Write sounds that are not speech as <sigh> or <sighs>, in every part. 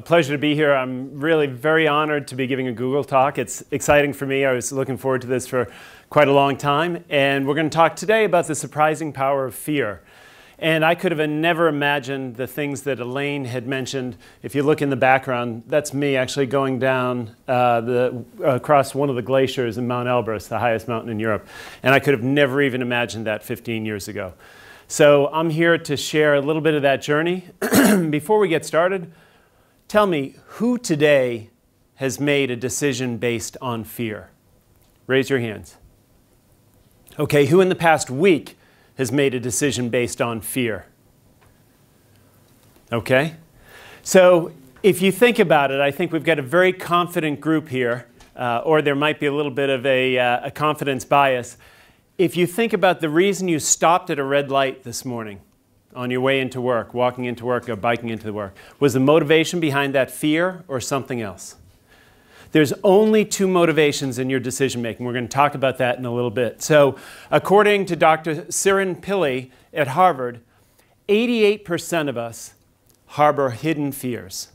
a pleasure to be here. I'm really very honored to be giving a Google talk. It's exciting for me. I was looking forward to this for quite a long time. And we're going to talk today about the surprising power of fear. And I could have never imagined the things that Elaine had mentioned. If you look in the background, that's me actually going down uh, the, across one of the glaciers in Mount Elbrus, the highest mountain in Europe. And I could have never even imagined that 15 years ago. So I'm here to share a little bit of that journey. <clears throat> Before we get started, tell me who today has made a decision based on fear? Raise your hands. Okay, who in the past week has made a decision based on fear. Okay? So if you think about it, I think we've got a very confident group here, uh, or there might be a little bit of a, uh, a confidence bias. If you think about the reason you stopped at a red light this morning on your way into work, walking into work, or biking into the work, was the motivation behind that fear or something else? There's only two motivations in your decision making. We're going to talk about that in a little bit. So, according to Dr. Srini Pillay at Harvard, 88% of us harbor hidden fears.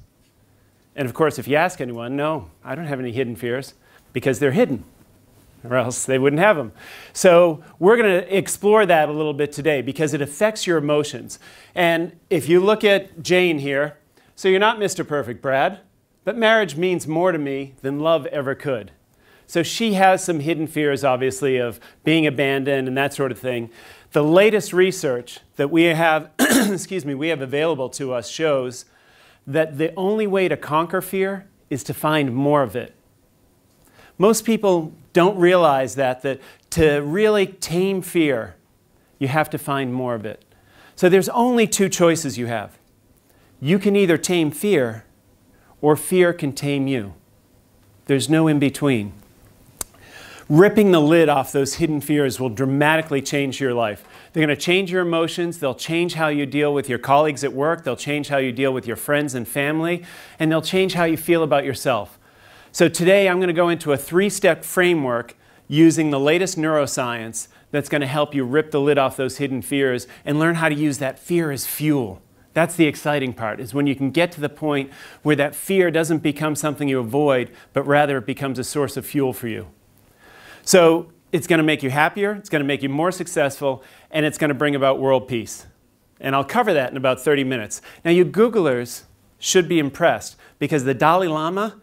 And of course, if you ask anyone, no, I don't have any hidden fears because they're hidden, or else they wouldn't have them. So, we're going to explore that a little bit today because it affects your emotions. And if you look at Jane here, so you're not Mr. Perfect, Brad. But marriage means more to me than love ever could. So she has some hidden fears, obviously, of being abandoned and that sort of thing. The latest research that we have, <clears throat> excuse me, we have available to us shows that the only way to conquer fear is to find more of it. Most people don't realize that, that to really tame fear, you have to find more of it. So there's only two choices you have. You can either tame fear or fear can tame you. There's no in between. Ripping the lid off those hidden fears will dramatically change your life. They're going to change your emotions, they'll change how you deal with your colleagues at work, they'll change how you deal with your friends and family, and they'll change how you feel about yourself. So today I'm going to go into a three step framework using the latest neuroscience that's going to help you rip the lid off those hidden fears and learn how to use that fear as fuel. That's the exciting part, is when you can get to the point where that fear doesn't become something you avoid, but rather it becomes a source of fuel for you. So it's going to make you happier, it's going to make you more successful, and it's going to bring about world peace. And I'll cover that in about 30 minutes. Now, you Googlers should be impressed because the Dalai Lama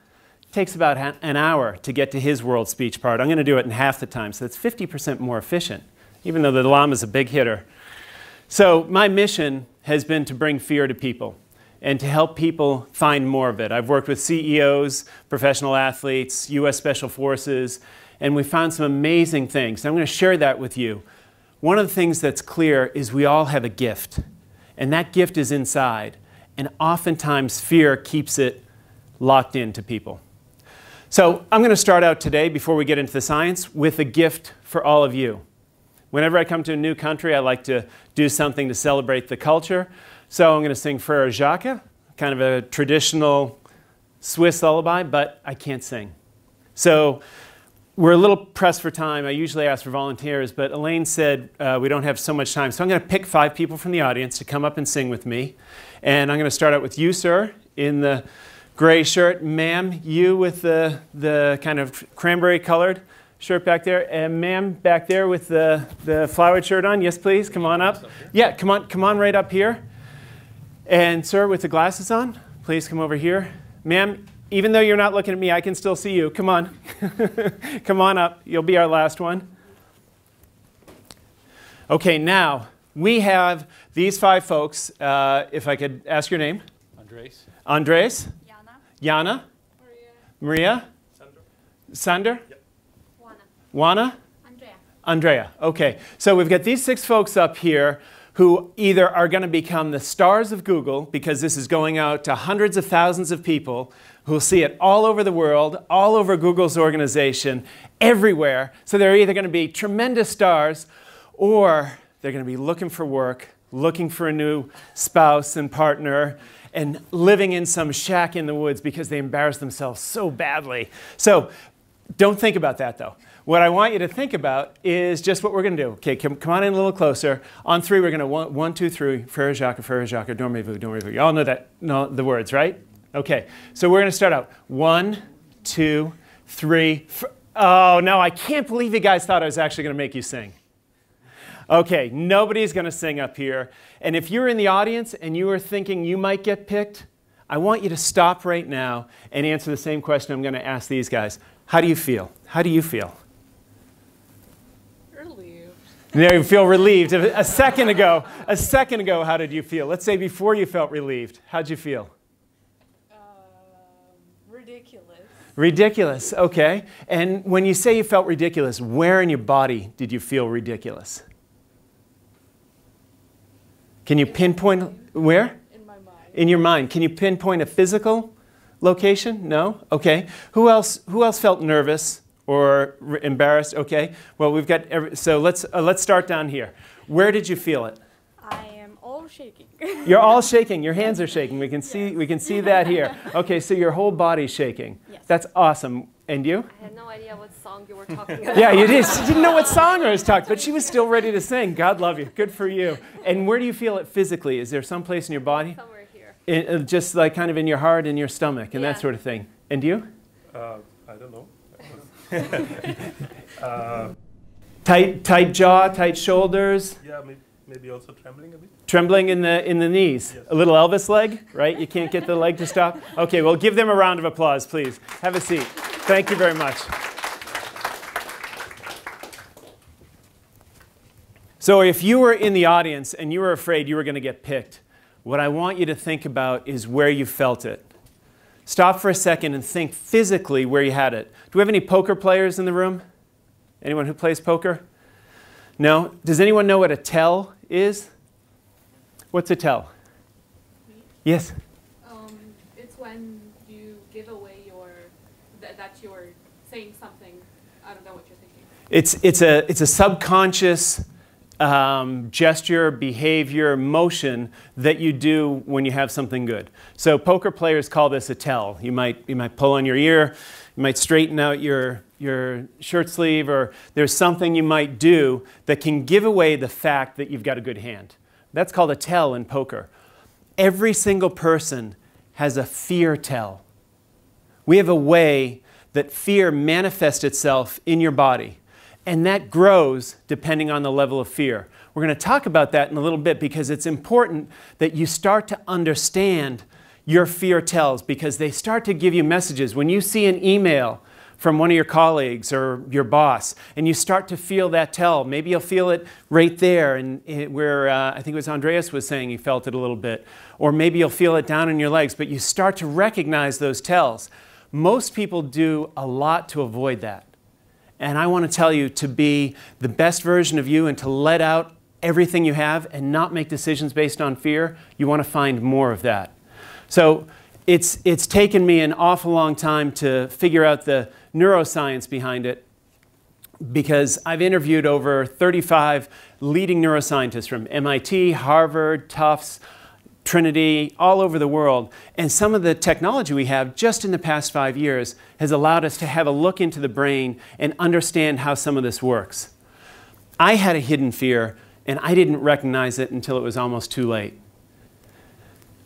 takes about an hour to get to his world speech part. I'm going to do it in half the time, so that's 50% more efficient, even though the Lama is a big hitter. So, my mission has been to bring fear to people and to help people find more of it. I've worked with CEOs, professional athletes, US Special Forces, and we found some amazing things. I'm going to share that with you. One of the things that's clear is we all have a gift, and that gift is inside. And oftentimes, fear keeps it locked into people. So, I'm going to start out today, before we get into the science, with a gift for all of you. Whenever I come to a new country, I like to do something to celebrate the culture. So I'm going to sing Frere Jacques, kind of a traditional Swiss lullaby, but I can't sing. So we're a little pressed for time. I usually ask for volunteers, but Elaine said uh, we don't have so much time. So I'm going to pick five people from the audience to come up and sing with me. And I'm going to start out with you, sir, in the gray shirt. Ma'am, you with the, the kind of cranberry colored shirt back there. And ma'am, back there with the, the flowered shirt on. Yes, please, come on up. Yeah, come on, come on right up here. And sir, with the glasses on, please come over here. Ma'am, even though you're not looking at me, I can still see you. Come on. <laughs> come on up. You'll be our last one. Okay, now we have these five folks. Uh, if I could ask your name. Andres. Andres. Jana. Jana. Maria. Maria. Sander. Yep. Juana? Andrea. Andrea. Okay. So we've got these six folks up here who either are going to become the stars of Google because this is going out to hundreds of thousands of people who'll see it all over the world, all over Google's organization, everywhere. So they're either going to be tremendous stars or they're going to be looking for work, looking for a new spouse and partner, and living in some shack in the woods because they embarrass themselves so badly. So Don't think about that though. What I want you to think about is just what we're going to do. Okay, come, come on in a little closer. On three, we're going to one, one, two, three. Frere Jacques, Frere Jacques, dormez-vous, dormez-vous. You all know that, know the words, right? Okay, so we're going to start out. One, two, three. oh no, I can't believe you guys thought I was actually going to make you sing. Okay, nobody's going to sing up here. And if you're in the audience and you are thinking you might get picked, I want you to stop right now and answer the same question I'm going to ask these guys. How do you feel? How do you feel? Relieved. There you feel relieved. A second ago, a second ago, how did you feel? Let's say before you felt relieved. How'd you feel? Um, ridiculous. Ridiculous, okay. And when you say you felt ridiculous, where in your body did you feel ridiculous? Can you pinpoint where? In my mind. In your mind. Can you pinpoint a physical location? No? Okay. Who else who else felt nervous or embarrassed? Okay. Well, we've got every, so let's uh, let's start down here. Where did you feel it? I am all shaking. <laughs> You're all shaking. Your hands are shaking. We can see we can see that here. Okay, so your whole body's shaking. Yes. That's awesome. And you? I had no idea what song you were <laughs> talking about. Yeah, you did. She didn't know what song I was talking, but she was still ready to sing. God love you. Good for you. And where do you feel it physically? Is there some place in your body? Somewhere here. In, uh, just like kind of in your heart and your stomach and that sort of thing. And you? Uh, I don't know. uh, <laughs> <laughs> Tight, tight jaw, tight shoulders, yeah, may, maybe also trembling a bit. trembling in the in the knees. Yes. A little Elvis leg, right? You can't get the leg to stop. Okay, well, give them a round of applause, please. Have a seat. Thank you very much. So, if you were in the audience and you were afraid you were going to get picked, what I want you to think about is where you felt it. Stop for a second and think physically where you had it. Do we have any poker players in the room? Anyone who plays poker? No? Does anyone know what a tell is? What's a tell? Yes? Um, it's when you give away your th- that you're saying something. I don't know what you're thinking. It's, it's, a, it's a subconscious um, gesture, behavior, motion that you do when you have something good. So poker players call this a tell. You might, you might pull on your ear, you might straighten out your, your shirt sleeve, or there's something you might do that can give away the fact that you've got a good hand. That's called a tell in poker. Every single person has a fear tell. We have a way that fear manifests itself in your body, and that grows depending on the level of fear. We're going to talk about that in a little bit because it's important that you start to understand your fear tells because they start to give you messages. When you see an email from one of your colleagues or your boss, and you start to feel that tell, maybe you'll feel it right there, and where uh, I think it was Andreas was saying he felt it a little bit, or maybe you'll feel it down in your legs, but you start to recognize those tells. Most people do a lot to avoid that. And I want to tell you to be the best version of you and to let out everything you have and not make decisions based on fear, you want to find more of that. So it's, it's taken me an awful long time to figure out the neuroscience behind it because I've interviewed over 35 leading neuroscientists from MIT, Harvard, Tufts, Trinity, all over the world. And some of the technology we have just in the past five years has allowed us to have a look into the brain and understand how some of this works. I had a hidden fear, and I didn't recognize it until it was almost too late.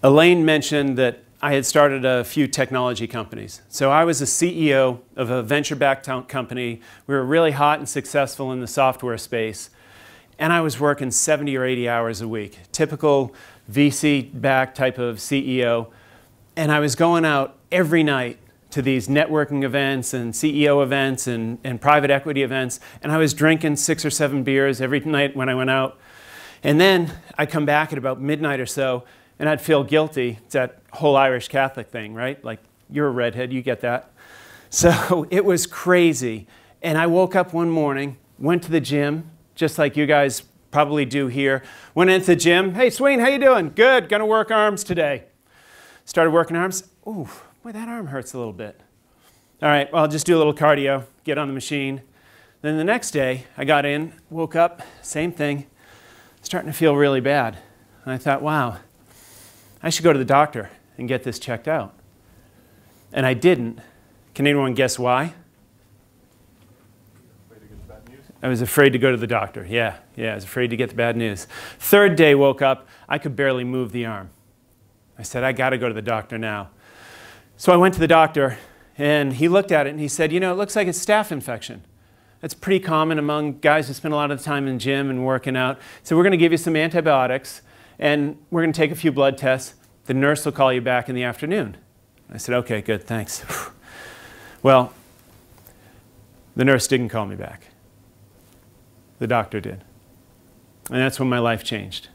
Elaine mentioned that I had started a few technology companies. So I was a CEO of a venture backed company. We were really hot and successful in the software space. And I was working 70 or 80 hours a week, typical VC backed type of CEO. And I was going out every night to these networking events and CEO events and, and private equity events. And I was drinking six or seven beers every night when I went out. And then I'd come back at about midnight or so, and I'd feel guilty. It's that whole Irish Catholic thing, right? Like, you're a redhead, you get that. So <laughs> it was crazy. And I woke up one morning, went to the gym, just like you guys probably do here. Went into the gym. Hey, Swain, how you doing? Good. Gonna work arms today. Started working arms. Ooh, boy, that arm hurts a little bit. All right, well, I'll just do a little cardio, get on the machine. Then the next day, I got in, woke up, same thing, starting to feel really bad. And I thought, wow, I should go to the doctor and get this checked out. And I didn't. Can anyone guess why? I was afraid to go to the doctor. Yeah, yeah, I was afraid to get the bad news. Third day, woke up, I could barely move the arm. I said, I got to go to the doctor now. So I went to the doctor, and he looked at it and he said, You know, it looks like a staph infection. That's pretty common among guys who spend a lot of time in the gym and working out. So we're going to give you some antibiotics, and we're going to take a few blood tests. The nurse will call you back in the afternoon. I said, Okay, good, thanks. <sighs> well, the nurse didn't call me back. The doctor did. And that's when my life changed.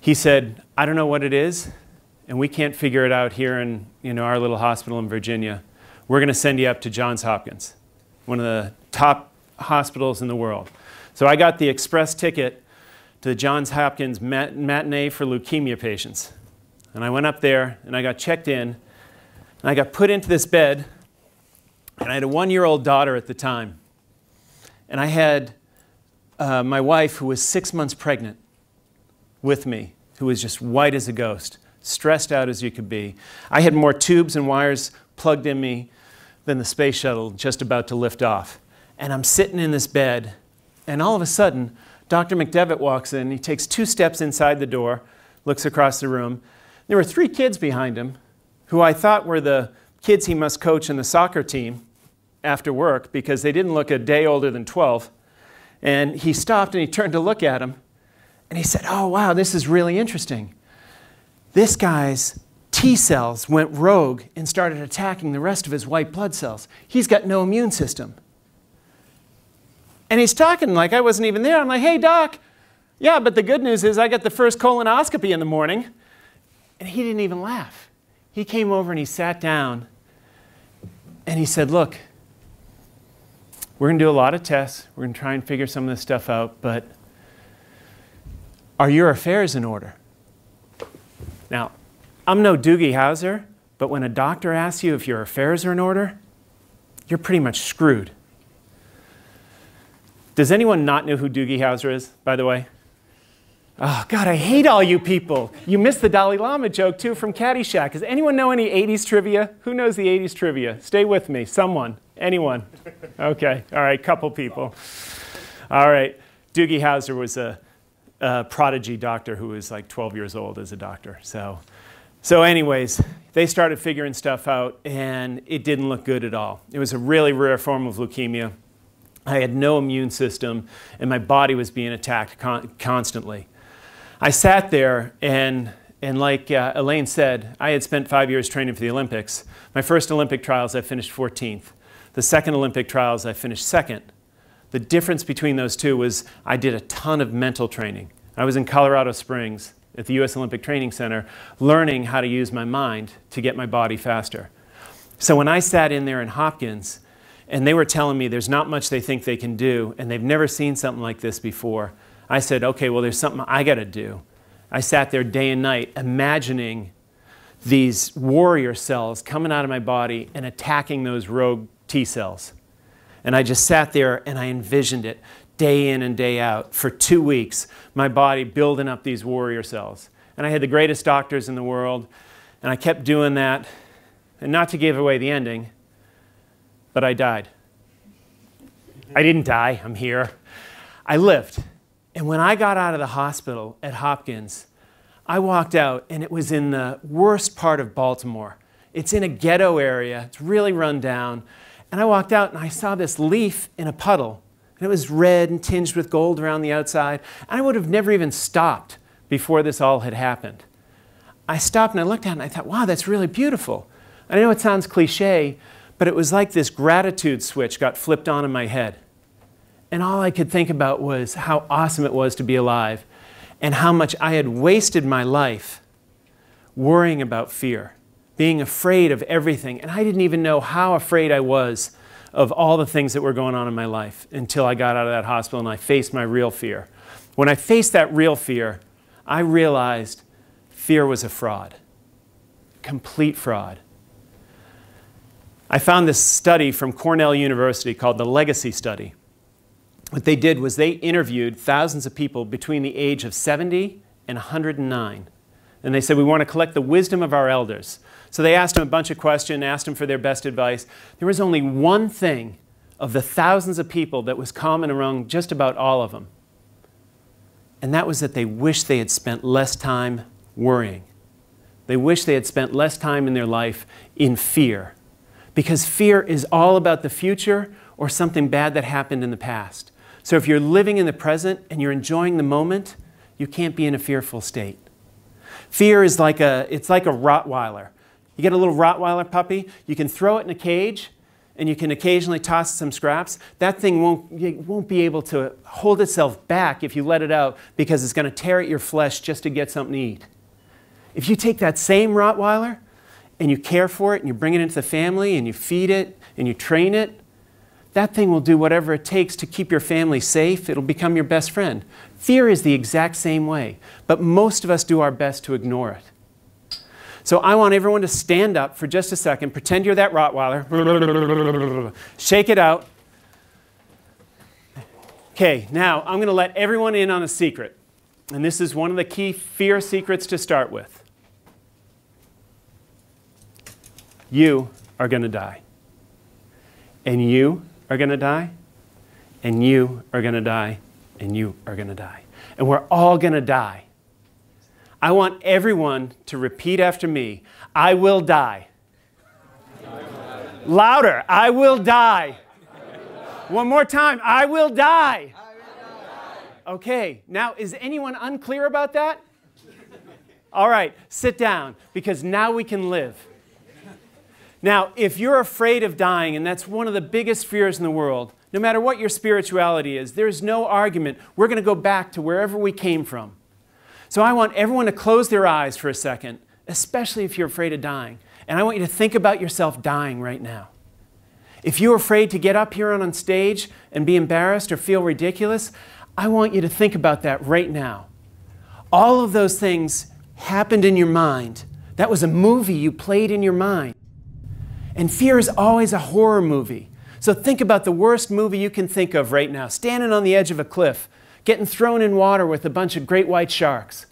He said, I don't know what it is, and we can't figure it out here in you know, our little hospital in Virginia. We're going to send you up to Johns Hopkins, one of the top hospitals in the world. So I got the express ticket to the Johns Hopkins mat- matinee for leukemia patients. And I went up there and I got checked in, and I got put into this bed, and I had a one year old daughter at the time. And I had uh, my wife, who was six months pregnant, with me, who was just white as a ghost, stressed out as you could be. I had more tubes and wires plugged in me than the space shuttle just about to lift off. And I'm sitting in this bed, and all of a sudden, Dr. McDevitt walks in. He takes two steps inside the door, looks across the room. There were three kids behind him who I thought were the kids he must coach in the soccer team after work because they didn't look a day older than 12. And he stopped and he turned to look at them. And he said, Oh, wow, this is really interesting. This guy's T cells went rogue and started attacking the rest of his white blood cells. He's got no immune system. And he's talking like I wasn't even there. I'm like, Hey, doc. Yeah, but the good news is I got the first colonoscopy in the morning. And he didn't even laugh. He came over and he sat down and he said, Look, we're going to do a lot of tests. We're going to try and figure some of this stuff out, but are your affairs in order? Now, I'm no Doogie Howser, but when a doctor asks you if your affairs are in order, you're pretty much screwed. Does anyone not know who Doogie Howser is, by the way? Oh, God, I hate all you people. You missed the Dalai Lama joke, too, from Caddyshack. Does anyone know any 80s trivia? Who knows the 80s trivia? Stay with me. Someone. Anyone? Okay. All right, couple people. All right. Doogie Howser was a a prodigy doctor who was like 12 years old as a doctor. So, so anyways, they started figuring stuff out, and it didn't look good at all. It was a really rare form of leukemia. I had no immune system, and my body was being attacked con- constantly. I sat there, and, and like uh, Elaine said, I had spent five years training for the Olympics. My first Olympic trials, I finished 14th. The second Olympic trials, I finished second. The difference between those two was I did a ton of mental training. I was in Colorado Springs at the US Olympic Training Center learning how to use my mind to get my body faster. So when I sat in there in Hopkins and they were telling me there's not much they think they can do and they've never seen something like this before, I said, okay, well, there's something I got to do. I sat there day and night imagining these warrior cells coming out of my body and attacking those rogue T cells. And I just sat there and I envisioned it day in and day out for two weeks, my body building up these warrior cells. And I had the greatest doctors in the world, and I kept doing that. And not to give away the ending, but I died. I didn't die, I'm here. I lived. And when I got out of the hospital at Hopkins, I walked out, and it was in the worst part of Baltimore. It's in a ghetto area, it's really run down. And I walked out and I saw this leaf in a puddle. And it was red and tinged with gold around the outside. And I would have never even stopped before this all had happened. I stopped and I looked at it and I thought, wow, that's really beautiful. I know it sounds cliche, but it was like this gratitude switch got flipped on in my head. And all I could think about was how awesome it was to be alive and how much I had wasted my life worrying about fear being afraid of everything. And I didn't even know how afraid I was of all the things that were going on in my life until I got out of that hospital and I faced my real fear. When I faced that real fear, I realized fear was a fraud, complete fraud. I found this study from Cornell University called the Legacy Study. What they did was they interviewed thousands of people between the age of 70 and 109. And they said, We want to collect the wisdom of our elders. So they asked him a bunch of questions, asked him for their best advice. There was only one thing of the thousands of people that was common among just about all of them. And that was that they wished they had spent less time worrying. They wished they had spent less time in their life in fear. Because fear is all about the future or something bad that happened in the past. So if you're living in the present and you're enjoying the moment, you can't be in a fearful state. Fear is like a, it's like a Rottweiler. You get a little Rottweiler puppy, you can throw it in a cage, and you can occasionally toss some scraps. That thing won't, won't be able to hold itself back if you let it out because it's going to tear at your flesh just to get something to eat. If you take that same Rottweiler and you care for it and you bring it into the family and you feed it and you train it, that thing will do whatever it takes to keep your family safe. It'll become your best friend. Fear is the exact same way, but most of us do our best to ignore it. So I want everyone to stand up for just a second, pretend you're that Rottweiler, shake it out. Okay, now I'm going to let everyone in on a secret. And this is one of the key fear secrets to start with. You are going to die. And you are going to die. And you are going to die. And you are going to die. And we're all going to die. I want everyone to repeat after me I will die. Louder, I will die. One more time, I will die. Okay, now is anyone unclear about that? All right, sit down because now we can live. Now, if you're afraid of dying, and that's one of the biggest fears in the world, no matter what your spirituality is, there's no argument. We're going to go back to wherever we came from. So I want everyone to close their eyes for a second, especially if you're afraid of dying. And I want you to think about yourself dying right now. If you're afraid to get up here on stage and be embarrassed or feel ridiculous, I want you to think about that right now. All of those things happened in your mind. That was a movie you played in your mind. And fear is always a horror movie. So think about the worst movie you can think of right now standing on the edge of a cliff getting thrown in water with a bunch of great white sharks.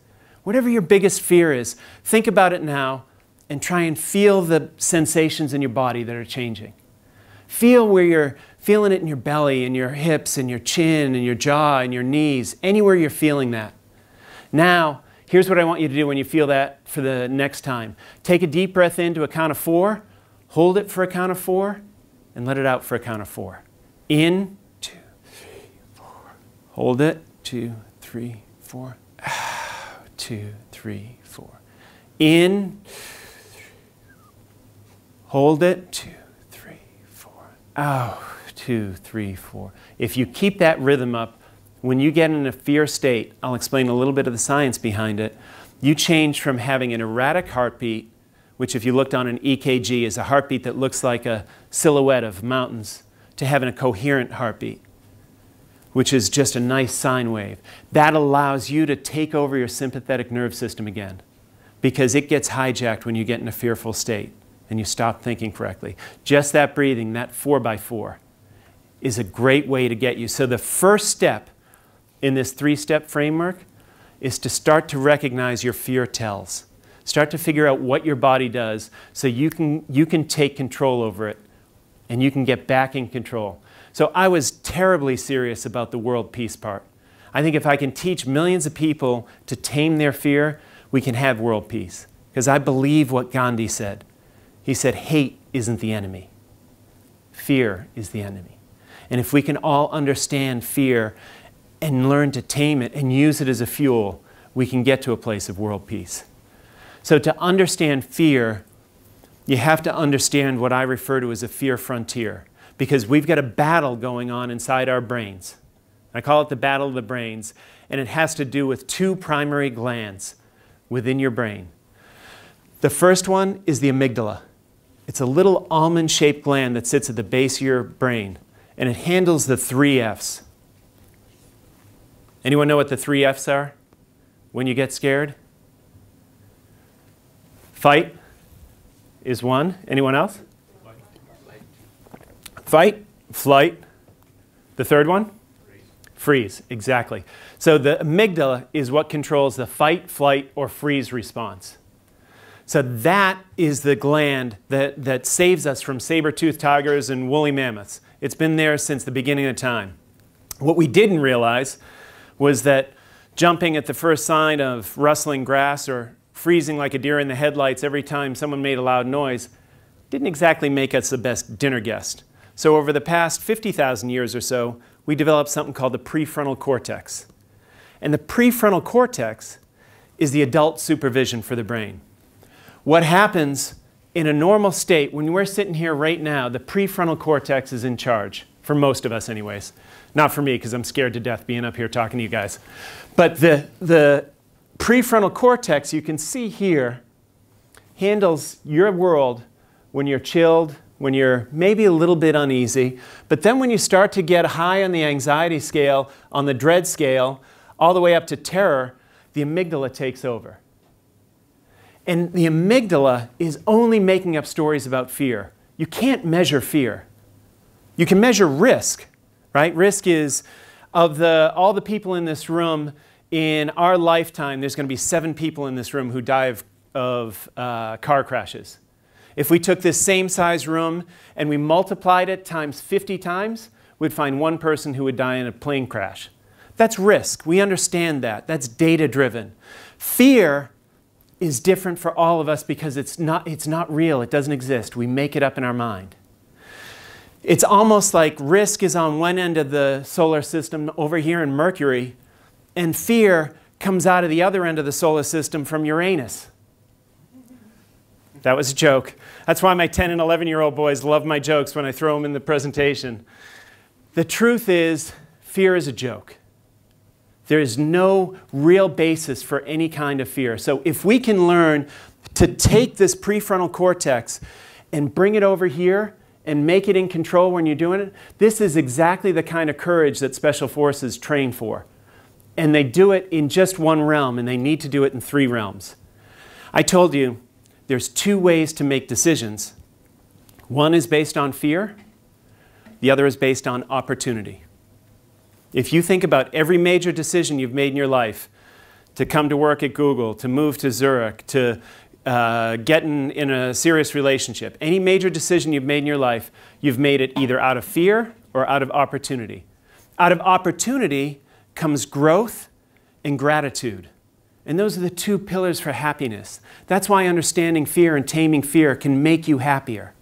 Whatever your biggest fear is, think about it now and try and feel the sensations in your body that are changing. Feel where you're feeling it in your belly, in your hips, in your chin, in your jaw, in your knees, anywhere you're feeling that. Now, here's what I want you to do when you feel that for the next time. Take a deep breath in to a count of four, hold it for a count of four, and let it out for a count of four. In, two, three, four. Hold it. Two, three, four. <sighs> Two, three, four. In. Hold it. Two, three, four. Out. Two, three, four. If you keep that rhythm up, when you get in a fear state, I'll explain a little bit of the science behind it. You change from having an erratic heartbeat, which, if you looked on an EKG, is a heartbeat that looks like a silhouette of mountains, to having a coherent heartbeat which is just a nice sine wave. That allows you to take over your sympathetic nerve system again because it gets hijacked when you get in a fearful state and you stop thinking correctly. Just that breathing, that four by four, is a great way to get you. So, the first step in this three step framework is to start to recognize your fear tells. Start to figure out what your body does so you can, you can take control over it and you can get back in control. So I was terribly serious about the world peace part. I think if I can teach millions of people to tame their fear, we can have world peace. Because I believe what Gandhi said. He said, hate isn't the enemy, fear is the enemy. And if we can all understand fear and learn to tame it and use it as a fuel, we can get to a place of world peace. So, to understand fear, you have to understand what I refer to as a fear frontier because we've got a battle going on inside our brains. I call it the battle of the brains, and it has to do with two primary glands within your brain. The first one is the amygdala. It's a little almond shaped gland that sits at the base of your brain, and it handles the three F's. Anyone know what the three F's are when you get scared? Fight is one. Anyone else? Fight, flight. The third one? Freeze. exactly. So the amygdala is what controls the fight, flight, or freeze response. So that is the gland that, that saves us from saber-toothed tigers and woolly mammoths. It's been there since the beginning of time. What we didn't realize was that jumping at the first sign of rustling grass or freezing like a deer in the headlights every time someone made a loud noise didn't exactly make us the best dinner guest. So, over the past 50,000 years or so, we developed something called the prefrontal cortex. And the prefrontal cortex is the adult supervision for the brain. What happens in a normal state, when we're sitting here right now, the prefrontal cortex is in charge, for most of us, anyways. Not for me, because I'm scared to death being up here talking to you guys. But the, the prefrontal cortex, you can see here, handles your world when you're chilled, when you're maybe a little bit uneasy. But then when you start to get high on the anxiety scale, on the dread scale, all the way up to terror, the amygdala takes over. And the amygdala is only making up stories about fear. You can't measure fear. You can measure risk, right? Risk is of the, all the people in this room in our lifetime, there's going to be seven people in this room who die of, of uh, car crashes. If we took this same size room and we multiplied it times 50 times, we'd find one person who would die in a plane crash. That's risk. We understand that. That's data driven. Fear is different for all of us because it's not, it's not real. It doesn't exist. We make it up in our mind. It's almost like risk is on one end of the solar system over here in Mercury, and fear comes out of the other end of the solar system from Uranus. That was a joke. That's why my 10 and 11 year old boys love my jokes when I throw them in the presentation. The truth is, fear is a joke. There is no real basis for any kind of fear. So if we can learn to take this prefrontal cortex and bring it over here and make it in control when you're doing it, this is exactly the kind of courage that special forces train for. And they do it in just one realm, and they need to do it in three realms. I told you there's two ways to make decisions. One is based on fear, the other is based on opportunity. If you think about every major decision you've made in your life, to come to work at Google, to move to Zurich, to uh, get in, in a serious relationship, any major decision you've made in your life, you've made it either out of fear or out of opportunity. Out of opportunity comes growth and gratitude. And those are the two pillars for happiness. That's why understanding fear and taming fear can make you happier.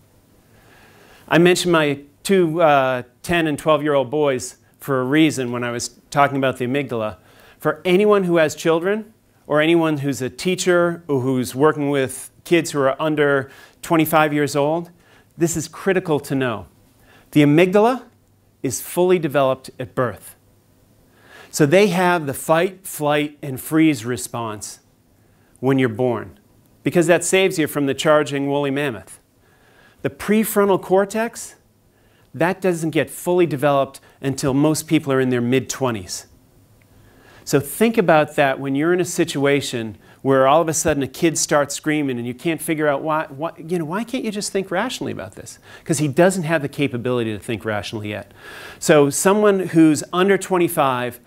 I mentioned my two uh, 10 and 12 year old boys for a reason when I was talking about the amygdala. For anyone who has children, or anyone who's a teacher or who's working with kids who are under 25 years old, this is critical to know. The amygdala is fully developed at birth. So they have the fight, flight, and freeze response when you're born, because that saves you from the charging woolly mammoth. The prefrontal cortex, that doesn't get fully developed until most people are in their mid 20s. So think about that when you're in a situation where all of a sudden a kid starts screaming and you can't figure out why, why you know, why can't you just think rationally about this? Because he doesn't have the capability to think rationally yet. So someone who's under 25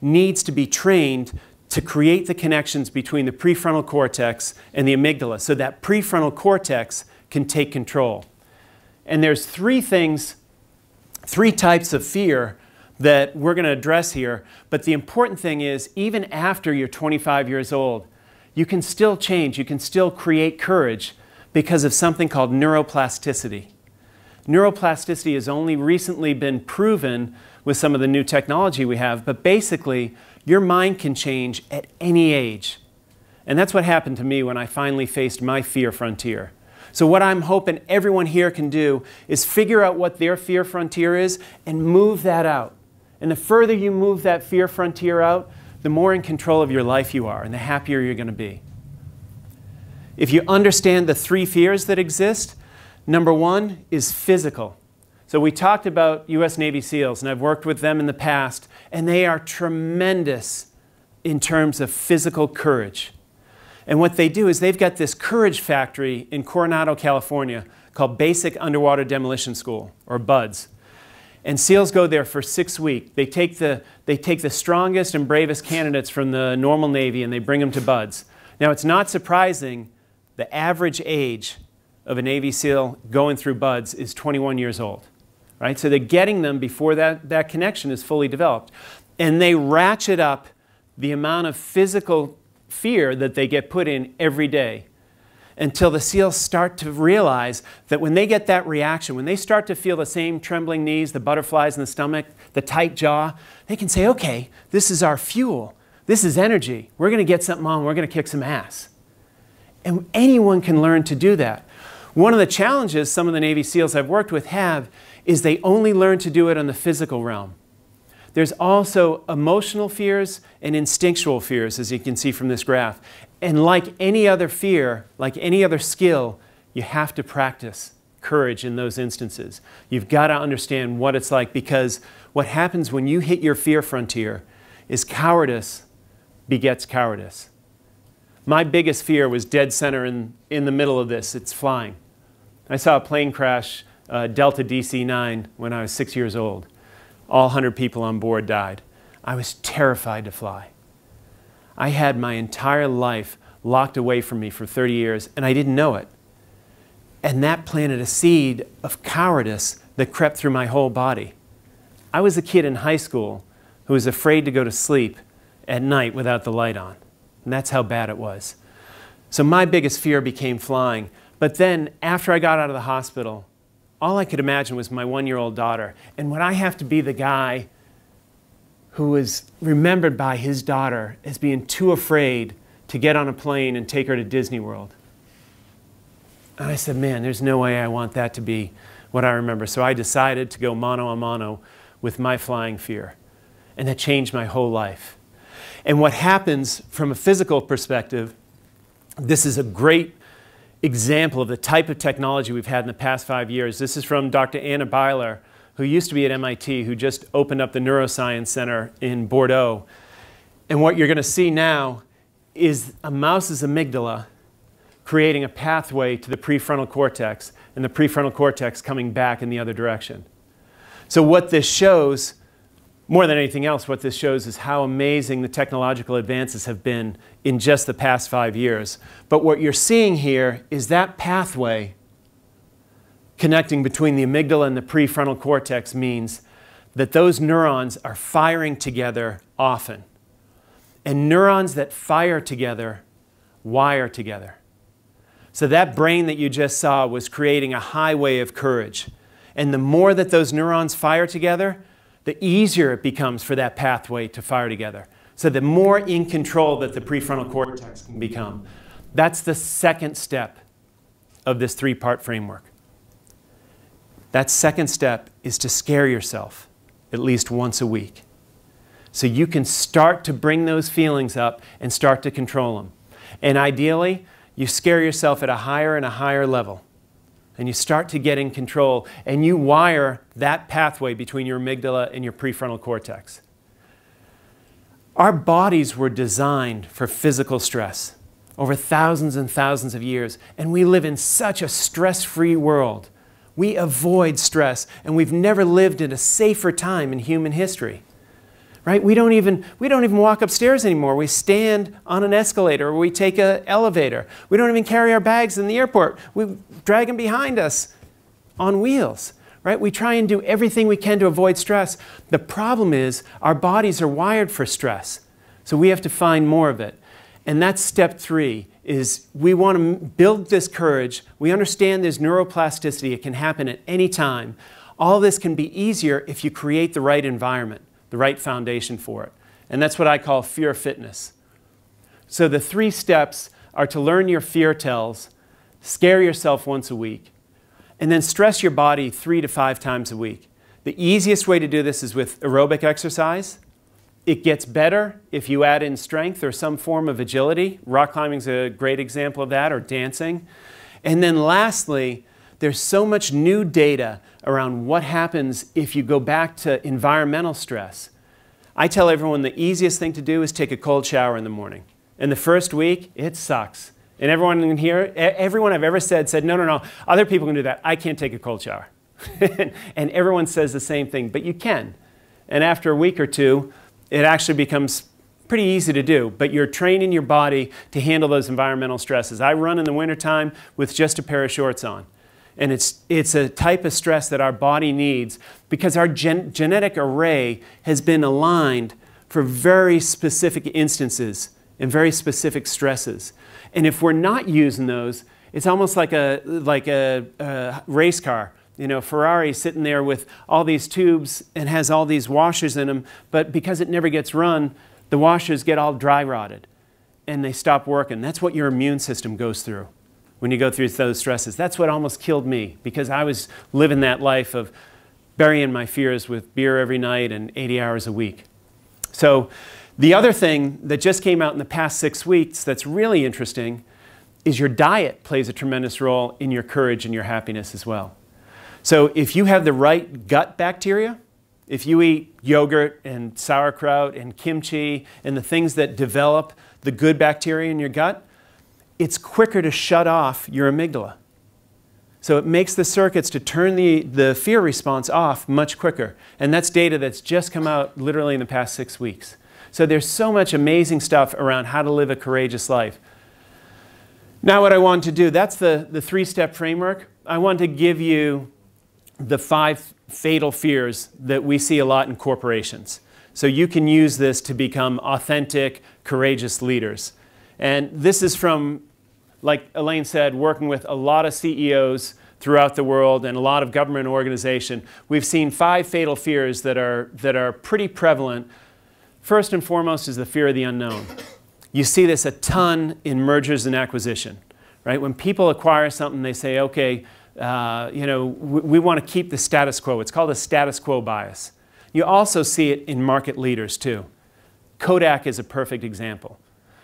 needs to be trained to create the connections between the prefrontal cortex and the amygdala so that prefrontal cortex can take control. And there's three things three types of fear that we're going to address here. But the important thing is, even after you're 25 years old, you can still change, you can still create courage because of something called neuroplasticity. Neuroplasticity has only recently been proven with some of the new technology we have, but basically, your mind can change at any age. And that's what happened to me when I finally faced my fear frontier. So, what I'm hoping everyone here can do is figure out what their fear frontier is and move that out. And the further you move that fear frontier out, the more in control of your life you are and the happier you're going to be. If you understand the three fears that exist, number one is physical. So, we talked about US Navy SEALs, and I've worked with them in the past, and they are tremendous in terms of physical courage. And what they do is they've got this courage factory in Coronado, California called Basic Underwater Demolition School, or BUDS. And SEALs go there for six weeks. They take, the, they take the strongest and bravest candidates from the normal Navy and they bring them to BUDS. Now, it's not surprising the average age of a Navy SEAL going through BUDS is 21 years old. Right? So they're getting them before that, that connection is fully developed. And they ratchet up the amount of physical fear that they get put in every day until the seals start to realize that when they get that reaction, when they start to feel the same trembling knees, the butterflies in the stomach, the tight jaw, they can say, okay, this is our fuel. This is energy. We're going to get something on. We're going to kick some ass. And anyone can learn to do that. One of the challenges some of the Navy SEALs I've worked with have is they only learn to do it on the physical realm. There's also emotional fears and instinctual fears, as you can see from this graph. And like any other fear, like any other skill, you have to practice courage in those instances. You've got to understand what it's like because what happens when you hit your fear frontier is cowardice begets cowardice. My biggest fear was dead center in, in the middle of this. It's flying. I saw a plane crash, uh, Delta DC 9, when I was six years old. All 100 people on board died. I was terrified to fly. I had my entire life locked away from me for 30 years, and I didn't know it. And that planted a seed of cowardice that crept through my whole body. I was a kid in high school who was afraid to go to sleep at night without the light on. And that's how bad it was. So my biggest fear became flying. But then, after I got out of the hospital, all I could imagine was my one year old daughter. And would I have to be the guy who was remembered by his daughter as being too afraid to get on a plane and take her to Disney World. And I said, man, there's no way I want that to be what I remember. So I decided to go mano a mano with my flying fear. And that changed my whole life. And what happens from a physical perspective, this is a great example of the type of technology we've had in the past five years. This is from Dr. Anna Beyeler, who used to be at MIT, who just opened up the Neuroscience Center in Bordeaux. And what you're going to see now is a mouse's amygdala creating a pathway to the prefrontal cortex, and the prefrontal cortex coming back in the other direction. So, what this shows, more than anything else, what this shows is how amazing the technological advances have been in just the past five years. But what you're seeing here is that pathway connecting between the amygdala and the prefrontal cortex means that those neurons are firing together often. And neurons that fire together wire together. So that brain that you just saw was creating a highway of courage. And the more that those neurons fire together, the easier it becomes for that pathway to fire together. So the more in control that the prefrontal cortex can become. That's the second step of this three part framework. That second step is to scare yourself at least once a week. So you can start to bring those feelings up and start to control them. And ideally, you scare yourself at a higher and a higher level. And you start to get in control and you wire that pathway between your amygdala and your prefrontal cortex. Our bodies were designed for physical stress over thousands and thousands of years, and we live in such a stress free world we avoid stress, and we've never lived in a safer time in human history. Right? We don't even we don't even walk upstairs anymore. We stand on an escalator or we take an elevator. We don't even carry our bags in the airport. We drag them behind us on wheels. Right? We try and do everything we can to avoid stress. The problem is our bodies are wired for stress. So we have to find more of it. And that's step 3 is we want to build this courage. We understand there's neuroplasticity, it can happen at any time. All this can be easier if you create the right environment, the right foundation for it. And that's what I call fear fitness. So the three steps are to learn your fear tells, scare yourself once a week, and then stress your body three to five times a week. The easiest way to do this is with aerobic exercise. It gets better if you add in strength or some form of agility. Rock climbing is a great example of that, or dancing. And then lastly, there's so much new data around what happens if you go back to environmental stress. I tell everyone the easiest thing to do is take a cold shower in the morning. In the first week, it sucks. And everyone in here, everyone I've ever said said, no, no, no, other people can do that. I can't take a cold shower. <laughs> and everyone says the same thing, but you can. And after a week or two, it actually becomes pretty easy to do, but you're training your body to handle those environmental stresses. I run in the wintertime with just a pair of shorts on. And it's, it's a type of stress that our body needs because our gen- genetic array has been aligned for very specific instances and very specific stresses. And if we're not using those, it's almost like a, like a, a race car. You know, Ferrari sitting there with all these tubes and has all these washers in them, but because it never gets run, the washers get all dry rotted and they stop working. That's what your immune system goes through when you go through those stresses. That's what almost killed me because I was living that life of burying my fears with beer every night and 80 hours a week. So, the other thing that just came out in the past six weeks that's really interesting is your diet plays a tremendous role in your courage and your happiness as well. So, if you have the right gut bacteria, if you eat yogurt and sauerkraut and kimchi and the things that develop the good bacteria in your gut, it's quicker to shut off your amygdala. So it makes the circuits to turn the, the fear response off much quicker. And that's data that's just come out literally in the past six weeks. So there's so much amazing stuff around how to live a courageous life. Now, what I want to do, that's the, the three step framework. I want to give you the five fatal fears that we see a lot in corporations. So you can use this to become authentic, courageous leaders. And this is from, like Elaine said, working with a lot of CEOs throughout the world and a lot of government organization. We've seen five fatal fears that are, that are pretty prevalent. First and foremost is the fear of the unknown. You see this a ton in mergers and acquisition, right? When people acquire something, they say, okay, uh, you know, we, we want to keep the status quo. It's called a status quo bias. You also see it in market leaders too. Kodak is a perfect example.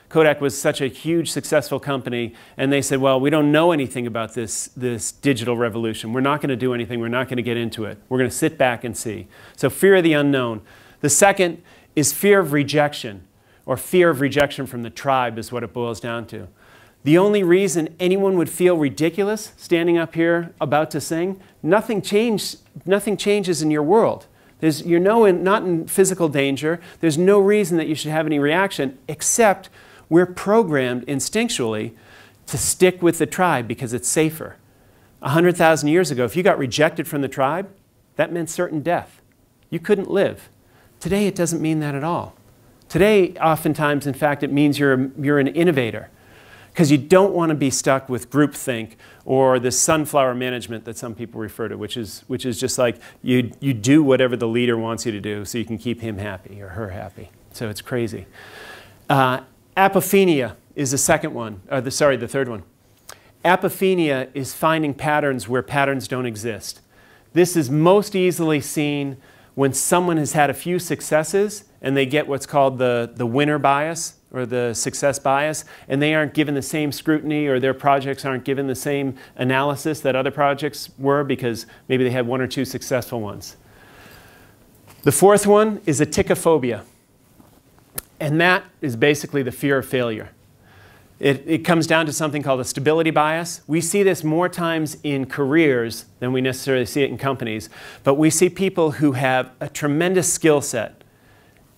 Kodak was such a huge, successful company, and they said, Well, we don't know anything about this, this digital revolution. We're not going to do anything. We're not going to get into it. We're going to sit back and see. So, fear of the unknown. The second is fear of rejection, or fear of rejection from the tribe, is what it boils down to. The only reason anyone would feel ridiculous standing up here about to sing, nothing, change, nothing changes in your world. There's, you're no in, not in physical danger. There's no reason that you should have any reaction except we're programmed instinctually to stick with the tribe because it's safer. 100,000 years ago, if you got rejected from the tribe, that meant certain death. You couldn't live. Today, it doesn't mean that at all. Today, oftentimes, in fact, it means you're, you're an innovator because you don't want to be stuck with groupthink or the sunflower management that some people refer to, which is, which is just like you, you do whatever the leader wants you to do so you can keep him happy or her happy. So it's crazy. Uh, apophenia is the second one, or the, sorry, the third one. Apophenia is finding patterns where patterns don't exist. This is most easily seen when someone has had a few successes and they get what's called the, the winner bias or the success bias, and they aren't given the same scrutiny or their projects aren't given the same analysis that other projects were because maybe they had one or two successful ones. The fourth one is a atychiphobia, and that is basically the fear of failure. It, it, comes down to something called a stability bias. We see this more times in careers than we necessarily see it in companies, but we see people who have a tremendous skill set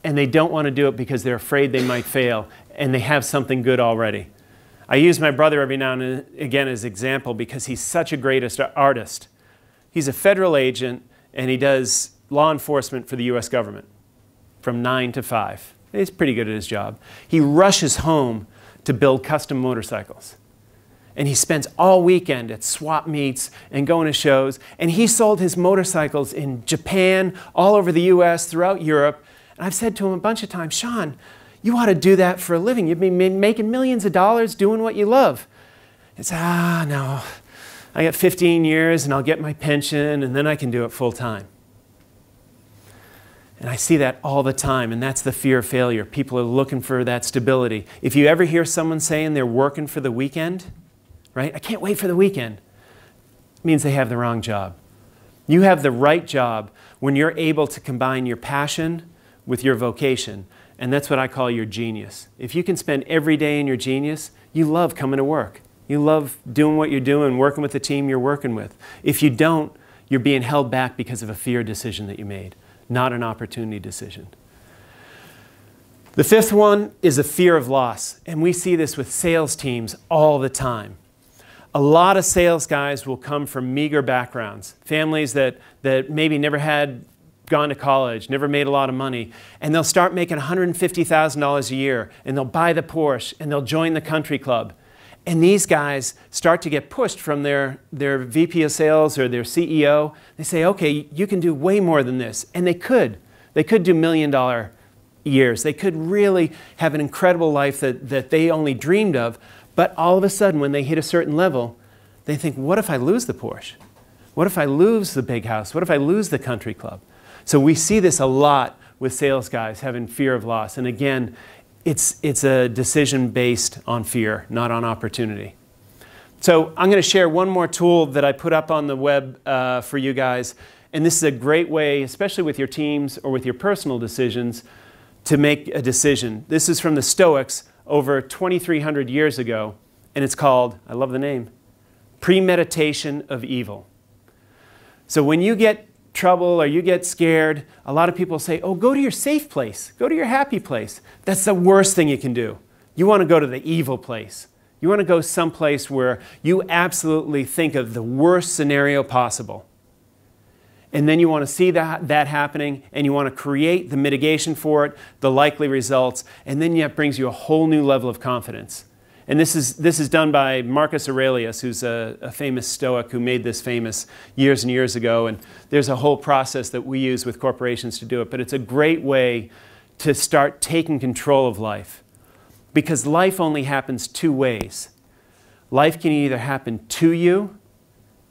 and they don't want to do it because they're afraid they might fail and they have something good already. I use my brother every now and again as example because he's such a great artist. He's a federal agent and he does law enforcement for the US government from 9 to 5. He's pretty good at his job. He rushes home to build custom motorcycles. And he spends all weekend at swap meets and going to shows. And he sold his motorcycles in Japan, all over the US, throughout Europe, and I've said to him a bunch of times, Sean, you ought to do that for a living. You've been making millions of dollars doing what you love. It's, ah, no. I got 15 years and I'll get my pension and then I can do it full time. And I see that all the time, and that's the fear of failure. People are looking for that stability. If you ever hear someone saying they're working for the weekend, right? I can't wait for the weekend. It means they have the wrong job. You have the right job when you're able to combine your passion with your vocation. And that's what I call your genius. If you can spend every day in your genius, you love coming to work. You love doing what you're doing, working with the team you're working with. If you don't, you're being held back because of a fear decision that you made, not an opportunity decision. The fifth one is a fear of loss, and we see this with sales teams all the time. a lot of sales guys will come from meager backgrounds, families that, that maybe never had gone to college, never made a lot of money, and they'll start making $150,000 a year, and they'll buy the Porsche, and they'll join the country club. And these guys start to get pushed from their, their VP of sales or their CEO. They say, okay, you can do way more than this. And they could. They could do million dollar years. They could really have an incredible life that, that they only dreamed of. But all of a sudden, when they hit a certain level, they think, what if I lose the Porsche? What if I lose the big house? What if I lose the country club? So we see this a lot with sales guys having fear of loss. And again, it's, it's a decision based on fear, not on opportunity. So I'm going to share one more tool that I put up on the web uh, for you guys. And this is a great way, especially with your teams or with your personal decisions, to make a decision. This is from the Stoics over 2,300 years ago, and it's called, I love the name, Premeditation of Evil. So when you get trouble or you get scared, a lot of people say, oh, go to your safe place, go to your happy place. That's the worst thing you can do. You want to go to the evil place. You want to go someplace where you absolutely think of the worst scenario possible. And then you want to see that, that happening and you want to create the mitigation for it, the likely results, and then that brings you a whole new level of confidence. And this is, this is done by Marcus Aurelius, who's a, a, famous Stoic who made this famous years and years ago. And there's a whole process that we use with corporations to do it. But it's a great way to start taking control of life. Because life only happens two ways. Life can either happen to you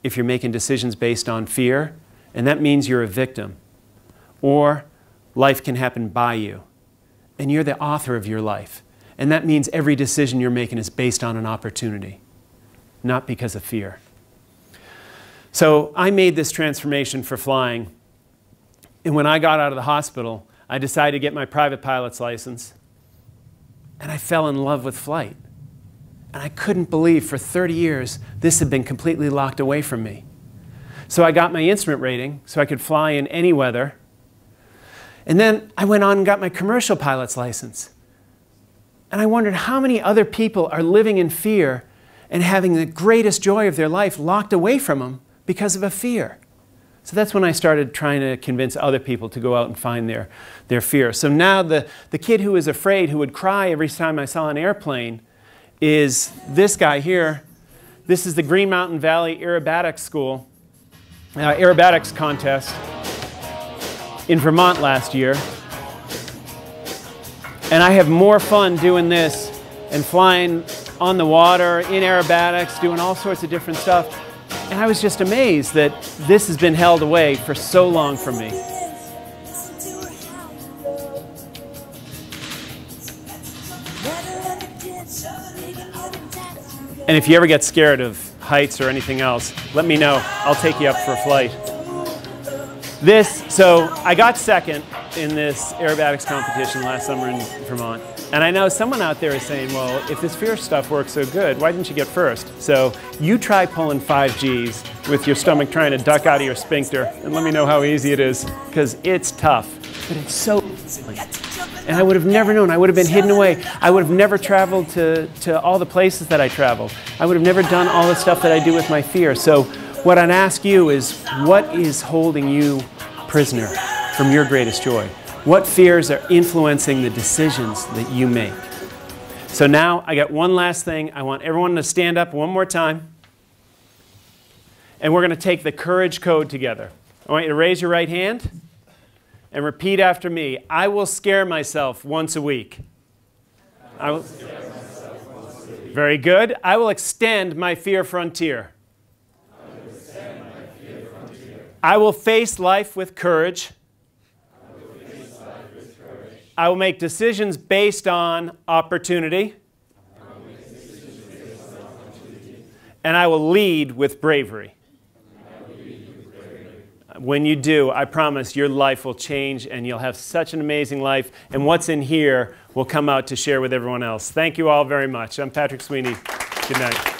if you're making decisions based on fear, and that means you're a victim. Or life can happen by you, and you're the author of your life. And that means every decision you're making is based on an opportunity, not because of fear. So I made this transformation for flying. And when I got out of the hospital, I decided to get my private pilot's license. And I fell in love with flight. And I couldn't believe for 30 years this had been completely locked away from me. So I got my instrument rating so I could fly in any weather. And then I went on and got my commercial pilot's license. And I wondered how many other people are living in fear and having the greatest joy of their life locked away from them because of a fear. So that's when I started trying to convince other people to go out and find their, their fear. So now the, the kid who was afraid, who would cry every time I saw an airplane, is this guy here. This is the Green Mountain Valley Aerobatics School, uh, aerobatics contest in Vermont last year. And I have more fun doing this and flying on the water, in aerobatics, doing all sorts of different stuff. And I was just amazed that this has been held away for so long from me. And if you ever get scared of heights or anything else, let me know. I'll take you up for a flight. This, so I got second in this aerobatics competition last summer in Vermont. And I know someone out there is saying, well, if this fear stuff works so good, why didn't you get first? So you try pulling five Gs with your stomach trying to duck out of your sphincter and let me know how easy it is, because it's tough, but it's so easy. And I would have never known. I would have been hidden away. I would have never traveled to, to all the places that I travel. I would have never done all the stuff that I do with my fear. So what I'd ask you is, what is holding you prisoner? from your greatest joy? What fears are influencing the decisions that you make? So now I got one last thing. I want everyone to stand up one more time. And we're going to take the courage code together. I want you to raise your right hand and repeat after me. I will scare myself once a week. I will. Very good. I will extend my fear frontier. I will face life with courage. I will make decisions based on opportunity. And I will lead with bravery. When you do, I promise your life will change and you'll have such an amazing life. And what's in here will come out to share with everyone else. Thank you all very much. I'm Patrick Sweeney. Good night.